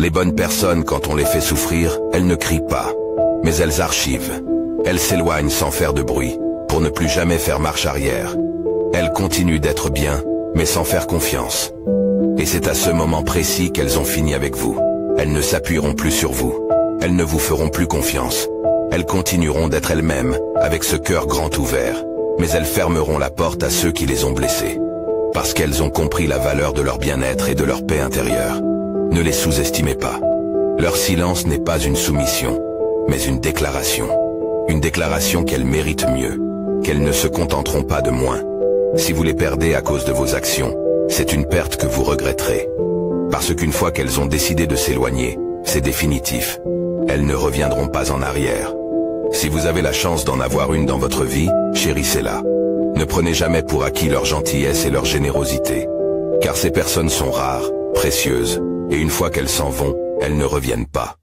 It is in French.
Les bonnes personnes, quand on les fait souffrir, elles ne crient pas. Mais elles archivent. Elles s'éloignent sans faire de bruit, pour ne plus jamais faire marche arrière. Elles continuent d'être bien, mais sans faire confiance. Et c'est à ce moment précis qu'elles ont fini avec vous. Elles ne s'appuieront plus sur vous. Elles ne vous feront plus confiance. Elles continueront d'être elles-mêmes, avec ce cœur grand ouvert. Mais elles fermeront la porte à ceux qui les ont blessées. Parce qu'elles ont compris la valeur de leur bien-être et de leur paix intérieure. Ne les sous-estimez pas. Leur silence n'est pas une soumission, mais une déclaration. Une déclaration qu'elles méritent mieux, qu'elles ne se contenteront pas de moins. Si vous les perdez à cause de vos actions, c'est une perte que vous regretterez. Parce qu'une fois qu'elles ont décidé de s'éloigner, c'est définitif. Elles ne reviendront pas en arrière. Si vous avez la chance d'en avoir une dans votre vie, chérissez-la. Ne prenez jamais pour acquis leur gentillesse et leur générosité. Car ces personnes sont rares, précieuses, et une fois qu'elles s'en vont, elles ne reviennent pas.